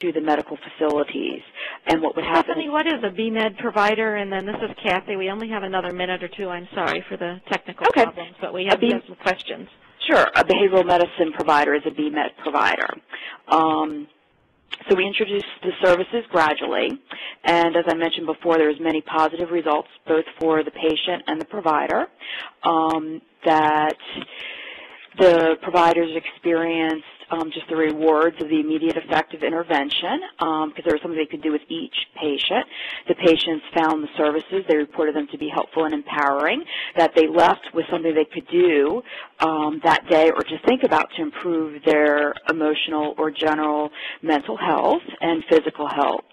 to the medical facilities. And what would happen Stephanie, what is a BMed provider? And then this is Kathy. We only have another minute or two. I'm sorry for the technical Okay. problems, but we have some questions. Sure, a behavioral medicine provider is a BMED provider. Um, so we introduced the services gradually, and as I mentioned before, there's many positive results both for the patient and the provider. Um, that the providers experienced um, just the rewards of the immediate effect of intervention because there was something they could do with each patient. The patients found the services, they reported them to be helpful and empowering, that they left with something they could do um, that day or to think about to improve their emotional or general mental health and physical health.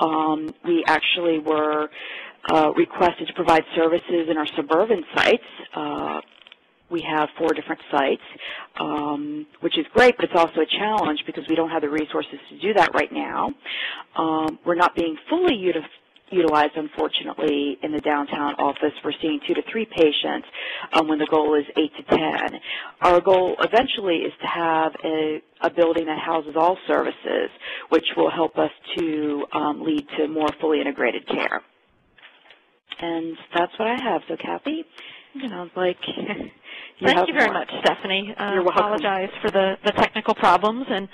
Um, we actually were uh, requested to provide services in our suburban sites. Uh, we have four different sites, um, which is great, but it's also a challenge because we don't have the resources to do that right now. Um, we're not being fully util utilized, unfortunately, in the downtown office. We're seeing two to three patients um, when the goal is eight to ten. Our goal eventually is to have a, a building that houses all services, which will help us to um, lead to more fully integrated care. And that's what I have. So, Kathy, sounds like you Thank you very more. much, Stephanie. Uh, You're welcome. apologize for the, the technical problems and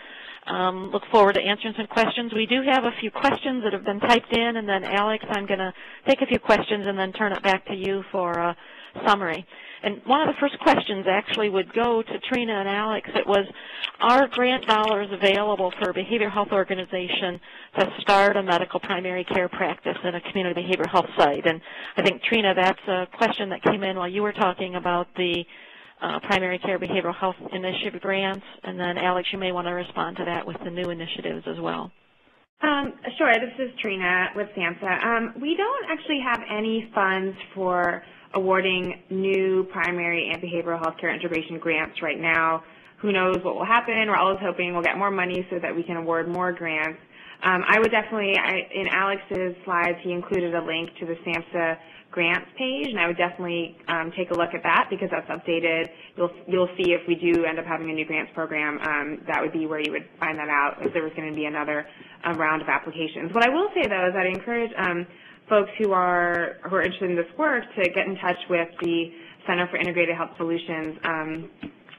um, look forward to answering some questions. We do have a few questions that have been typed in, and then Alex, I'm going to take a few questions and then turn it back to you for a summary. And one of the first questions actually would go to Trina and Alex. It was, are grant dollars available for a behavioral health organization to start a medical primary care practice in a community behavioral health site? And I think, Trina, that's a question that came in while you were talking about the uh, primary care behavioral health initiative grants. And then, Alex, you may want to respond to that with the new initiatives as well. Um, sure. This is Trina with SAMHSA. Um, we don't actually have any funds for awarding new primary and behavioral health care integration grants right now. Who knows what will happen? We're always hoping we'll get more money so that we can award more grants. Um, I would definitely, I, in Alex's slides, he included a link to the SAMHSA grants page, and I would definitely um, take a look at that because that's updated. You'll you'll see if we do end up having a new grants program, um, that would be where you would find that out if there was going to be another uh, round of applications. What I will say though is that I encourage um, folks who are who are interested in this work to get in touch with the Center for Integrated Health Solutions, um,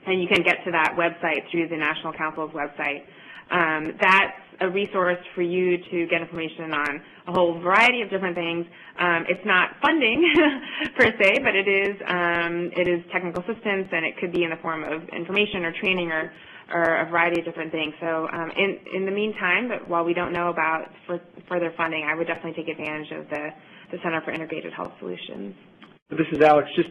and you can get to that website through the National Council's website. Um, that's a resource for you to get information on a whole variety of different things. Um, it's not funding per se, but it is um, it is technical assistance, and it could be in the form of information or training or or a variety of different things. So um, in in the meantime, but while we don't know about further funding, I would definitely take advantage of the the Center for Integrated Health Solutions. This is Alex. Just